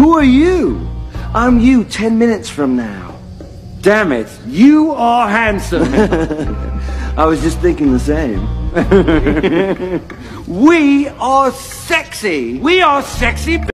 Who are you? I'm you ten minutes from now. Damn it, you are handsome. I was just thinking the same. we are sexy. We are sexy